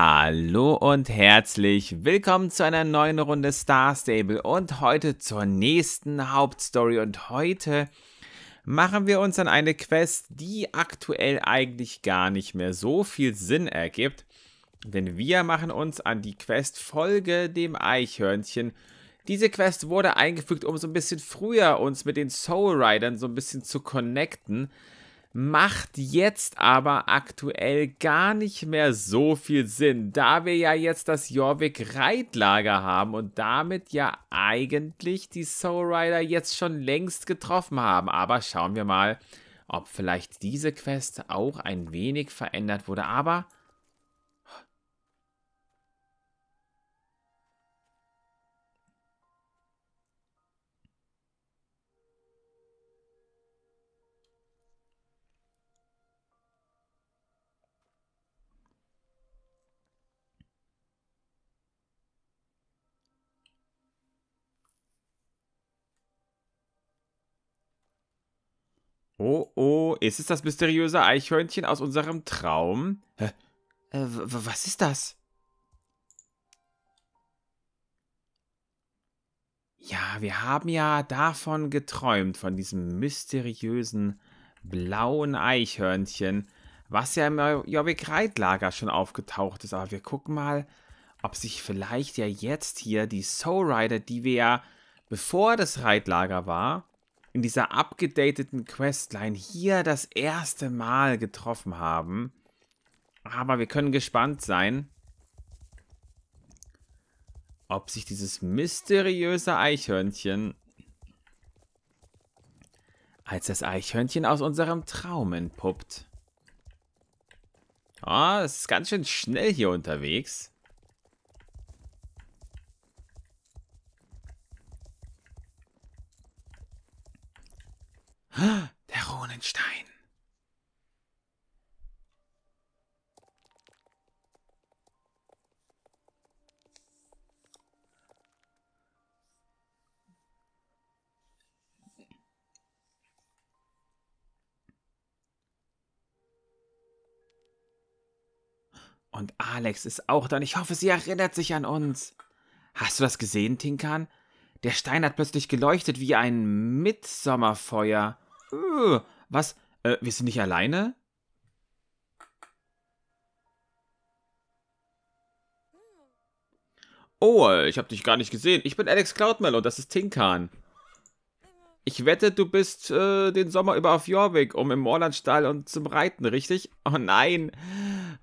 Hallo und herzlich willkommen zu einer neuen Runde Star Stable und heute zur nächsten Hauptstory. Und heute machen wir uns an eine Quest, die aktuell eigentlich gar nicht mehr so viel Sinn ergibt, denn wir machen uns an die Quest Folge dem Eichhörnchen. Diese Quest wurde eingefügt, um so ein bisschen früher uns mit den Soul Riders so ein bisschen zu connecten macht jetzt aber aktuell gar nicht mehr so viel Sinn, da wir ja jetzt das Jorvik Reitlager haben und damit ja eigentlich die Soul Rider jetzt schon längst getroffen haben. Aber schauen wir mal, ob vielleicht diese Quest auch ein wenig verändert wurde. Aber Oh, oh, ist es das mysteriöse Eichhörnchen aus unserem Traum? Hä? Äh, was ist das? Ja, wir haben ja davon geträumt, von diesem mysteriösen blauen Eichhörnchen, was ja im Jobbik-Reitlager schon aufgetaucht ist. Aber wir gucken mal, ob sich vielleicht ja jetzt hier die Soul Rider, die wir ja, bevor das Reitlager war, in dieser abgedateten Questline hier das erste Mal getroffen haben. Aber wir können gespannt sein, ob sich dieses mysteriöse Eichhörnchen als das Eichhörnchen aus unserem Traum entpuppt. Oh, es ist ganz schön schnell hier unterwegs. Der Runenstein. Und Alex ist auch da und ich hoffe, sie erinnert sich an uns. Hast du das gesehen, Tinkan? Der Stein hat plötzlich geleuchtet wie ein Mitsommerfeuer. Was? Äh, wir sind nicht alleine? Oh, ich habe dich gar nicht gesehen. Ich bin Alex Cloudmel und das ist Tinkan. Ich wette, du bist äh, den Sommer über auf Jorvik, um im Moorlandstall und zum Reiten, richtig? Oh nein.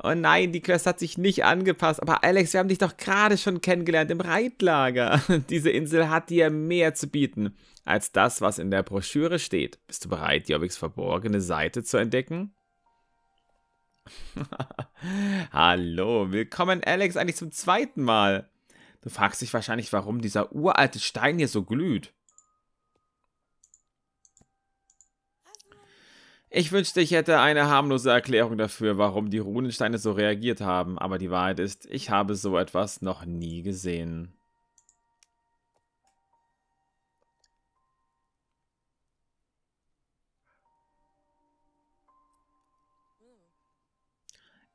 Oh nein, die Quest hat sich nicht angepasst. Aber Alex, wir haben dich doch gerade schon kennengelernt im Reitlager. Diese Insel hat dir mehr zu bieten als das, was in der Broschüre steht. Bist du bereit, Jorviks verborgene Seite zu entdecken? Hallo, willkommen Alex eigentlich zum zweiten Mal. Du fragst dich wahrscheinlich, warum dieser uralte Stein hier so glüht. Ich wünschte, ich hätte eine harmlose Erklärung dafür, warum die Runensteine so reagiert haben, aber die Wahrheit ist, ich habe so etwas noch nie gesehen.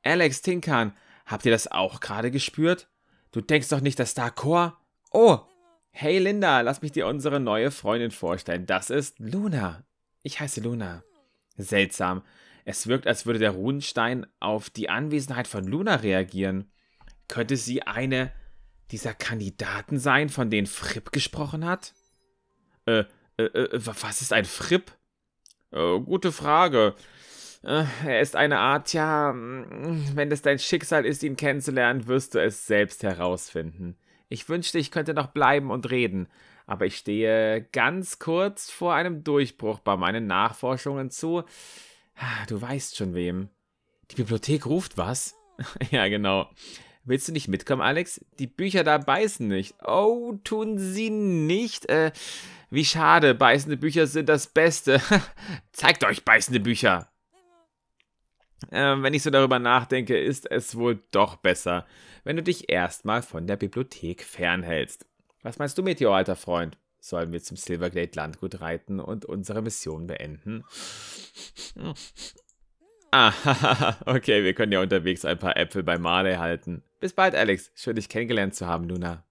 Alex Tinkan, habt ihr das auch gerade gespürt? Du denkst doch nicht, dass da Chor? Oh! Hey Linda, lass mich dir unsere neue Freundin vorstellen. Das ist Luna. Ich heiße Luna. Seltsam. Es wirkt, als würde der Runenstein auf die Anwesenheit von Luna reagieren. Könnte sie eine dieser Kandidaten sein, von denen Fripp gesprochen hat? Äh, äh, äh was ist ein Fripp? Äh, gute Frage. Äh, er ist eine Art, ja, mm, wenn es dein Schicksal ist, ihn kennenzulernen, wirst du es selbst herausfinden. Ich wünschte, ich könnte noch bleiben und reden, aber ich stehe ganz kurz vor einem Durchbruch bei meinen Nachforschungen zu. Ah, du weißt schon wem. Die Bibliothek ruft was? ja, genau. Willst du nicht mitkommen, Alex? Die Bücher da beißen nicht. Oh, tun sie nicht? Äh, wie schade, beißende Bücher sind das Beste. Zeigt euch beißende Bücher. Ähm, wenn ich so darüber nachdenke, ist es wohl doch besser, wenn du dich erstmal von der Bibliothek fernhältst. Was meinst du, Meteor, alter Freund? Sollen wir zum Silverglade Landgut reiten und unsere Mission beenden? Ah, okay, wir können ja unterwegs ein paar Äpfel bei Marley halten. Bis bald, Alex. Schön, dich kennengelernt zu haben, Luna.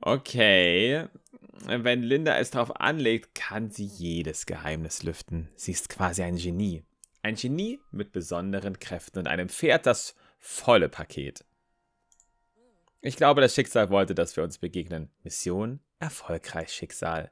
Okay. Wenn Linda es darauf anlegt, kann sie jedes Geheimnis lüften. Sie ist quasi ein Genie. Ein Genie mit besonderen Kräften und einem Pferd das volle Paket. Ich glaube, das Schicksal wollte, dass wir uns begegnen. Mission erfolgreich, Schicksal.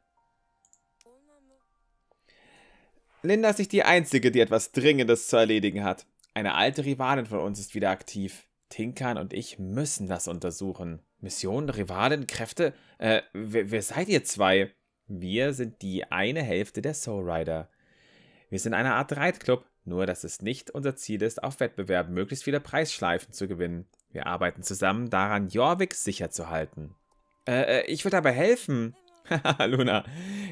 Linda ist nicht die Einzige, die etwas Dringendes zu erledigen hat. Eine alte Rivalin von uns ist wieder aktiv. Tinkan und ich müssen das untersuchen. Mission, Rivalin, Kräfte? Äh, wer, wer seid ihr zwei? Wir sind die eine Hälfte der Soul Rider. Wir sind eine Art Reitclub, nur dass es nicht unser Ziel ist, auf Wettbewerben möglichst viele Preisschleifen zu gewinnen. Wir arbeiten zusammen daran, Jorvik sicher zu halten. Äh, äh ich würde aber helfen. Haha, Luna,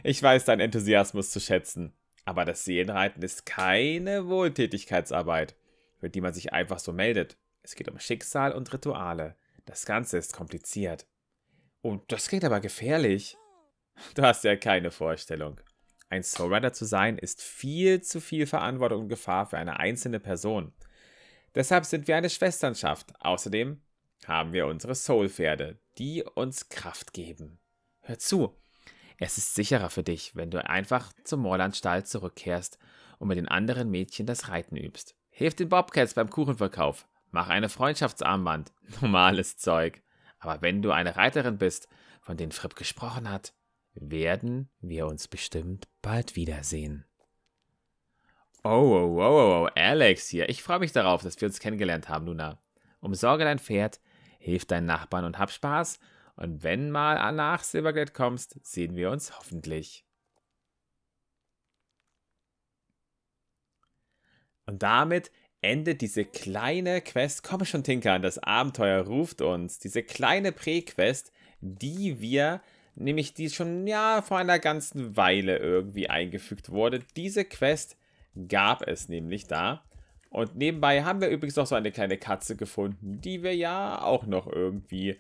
ich weiß deinen Enthusiasmus zu schätzen. Aber das Seelenreiten ist keine Wohltätigkeitsarbeit, für die man sich einfach so meldet. Es geht um Schicksal und Rituale. Das Ganze ist kompliziert. Und das klingt aber gefährlich. Du hast ja keine Vorstellung. Ein Soulrider zu sein ist viel zu viel Verantwortung und Gefahr für eine einzelne Person. Deshalb sind wir eine Schwesternschaft. Außerdem haben wir unsere Soulpferde, die uns Kraft geben. Hör zu, es ist sicherer für dich, wenn du einfach zum Moorlandstall zurückkehrst und mit den anderen Mädchen das Reiten übst. Hilf den Bobcats beim Kuchenverkauf. Mach eine Freundschaftsarmband. Normales Zeug. Aber wenn du eine Reiterin bist, von denen Fripp gesprochen hat, werden wir uns bestimmt bald wiedersehen. Oh, oh, oh, oh, oh, Alex hier. Ich freue mich darauf, dass wir uns kennengelernt haben, Luna. Umsorge dein Pferd, hilf deinen Nachbarn und hab Spaß. Und wenn mal nach Silverglade kommst, sehen wir uns hoffentlich. Und damit endet diese kleine Quest. Komm schon, Tinker, das Abenteuer ruft uns. Diese kleine Pre-Quest, die wir, nämlich die schon ja vor einer ganzen Weile irgendwie eingefügt wurde. Diese Quest gab es nämlich da. Und nebenbei haben wir übrigens noch so eine kleine Katze gefunden, die wir ja auch noch irgendwie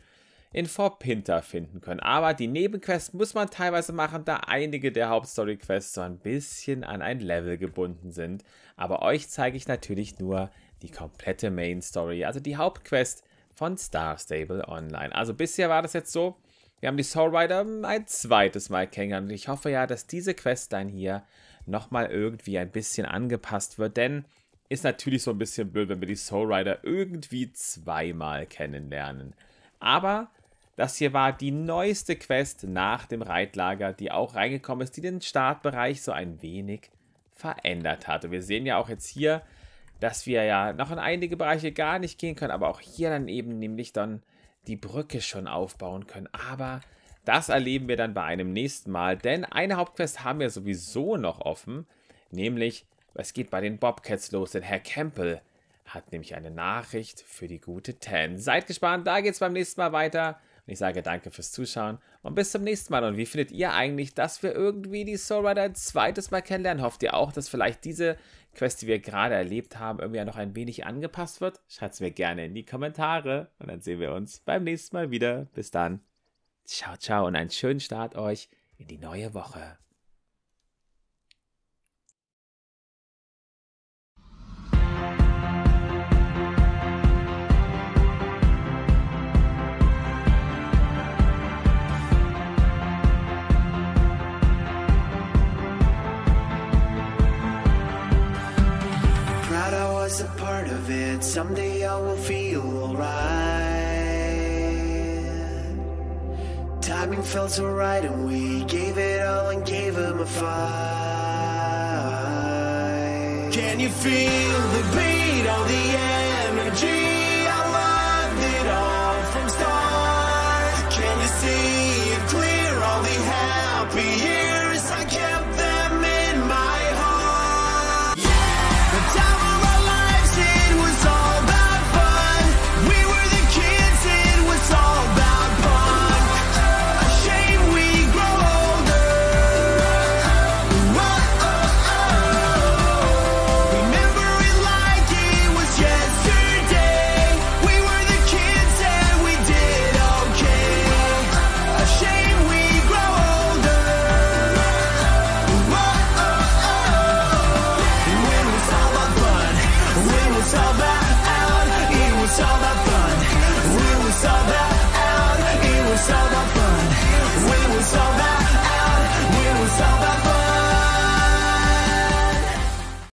in Fort Pinter finden können. Aber die Nebenquests muss man teilweise machen, da einige der Hauptstory-Quests so ein bisschen an ein Level gebunden sind. Aber euch zeige ich natürlich nur die komplette Main Story, also die Hauptquest von Star Stable Online. Also bisher war das jetzt so, wir haben die Soul Rider ein zweites Mal kennengelernt. Und ich hoffe ja, dass diese Quest dann hier nochmal irgendwie ein bisschen angepasst wird, denn ist natürlich so ein bisschen blöd, wenn wir die Soul Rider irgendwie zweimal kennenlernen. Aber das hier war die neueste Quest nach dem Reitlager, die auch reingekommen ist, die den Startbereich so ein wenig verändert hat. Und wir sehen ja auch jetzt hier, dass wir ja noch in einige Bereiche gar nicht gehen können, aber auch hier dann eben nämlich dann die Brücke schon aufbauen können. Aber das erleben wir dann bei einem nächsten Mal, denn eine Hauptquest haben wir sowieso noch offen, nämlich es geht bei den Bobcats los, denn Herr Campbell hat nämlich eine Nachricht für die gute Ten. Seid gespannt, da geht es beim nächsten Mal weiter. Und ich sage danke fürs Zuschauen und bis zum nächsten Mal. Und wie findet ihr eigentlich, dass wir irgendwie die Soul Rider ein zweites Mal kennenlernen? Hofft ihr auch, dass vielleicht diese Quest, die wir gerade erlebt haben, irgendwie noch ein wenig angepasst wird? Schreibt es mir gerne in die Kommentare und dann sehen wir uns beim nächsten Mal wieder. Bis dann. Ciao, ciao und einen schönen Start euch in die neue Woche. that someday I will feel alright. Timing felt so right, and we gave it all and gave him a fight. Can you feel the beat of the energy? I loved it all from start. Can you see?